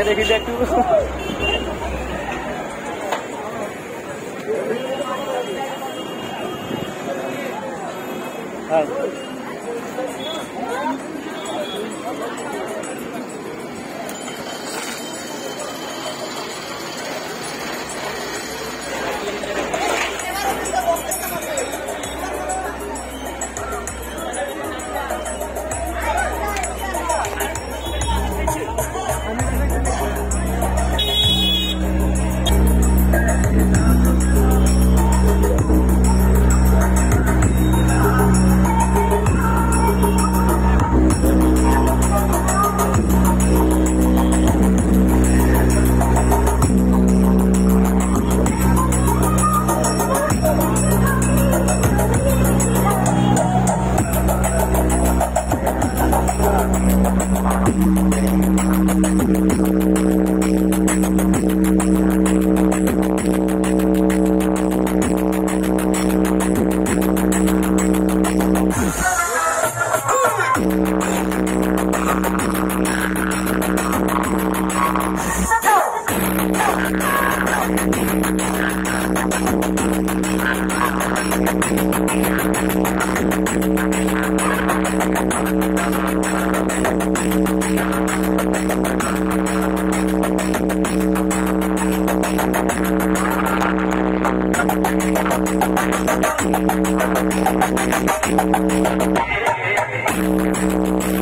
ভাই দেখি যে একটু হ্যাঁ Thank you.